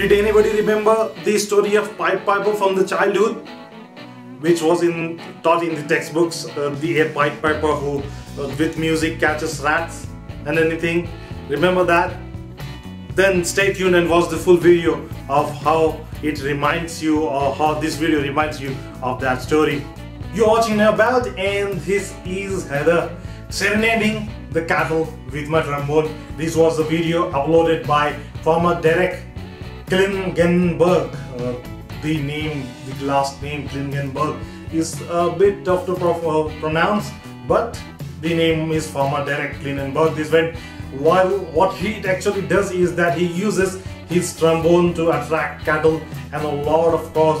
Did anybody remember the story of Pied Piper from the childhood? Which was in taught in the textbooks, uh, the Pied Piper who uh, with music catches rats and anything. Remember that? Then stay tuned and watch the full video of how it reminds you or how this video reminds you of that story. You're watching about and this is Heather serenading the cattle with my trombone. This was the video uploaded by farmer Derek Klingenberg. Uh, the name, the last name Klingenberg is a bit tough to uh, pronounce, but the name is former Derek Klingenberg. This went while what he actually does is that he uses his trombone to attract cattle and a lot of course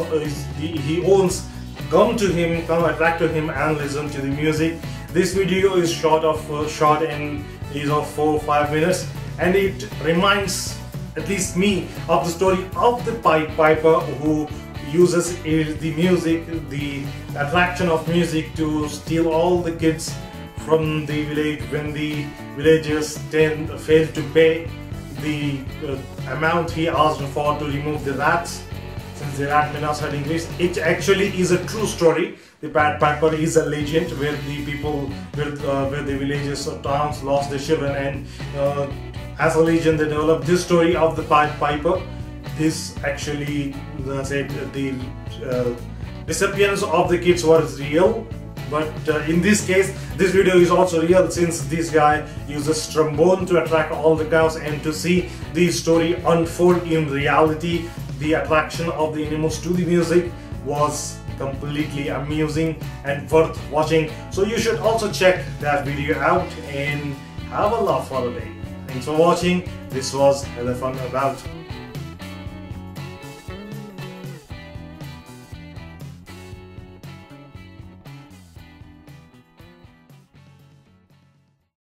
he owns come to him come attract to him and listen to the music this video is short of uh, short in is of four five minutes and it reminds at least me of the story of the Pied Piper who uses the music the attraction of music to steal all the kids from the village when the villagers tend fail to pay the uh, amount he asked for to remove the rats since the rat menace had increased. It actually is a true story. The Pied Piper is a legend where the people, where, uh, where the villages or towns lost their children and uh, as a legend they developed this story of the Pied Piper. This actually, said, the uh, disappearance of the kids was real but uh, in this case this video is also real since this guy uses trombone to attract all the cows and to see the story unfold in reality. The attraction of the animals to the music was completely amusing and worth watching. So you should also check that video out and have a laugh for the day thanks for watching. This was fun about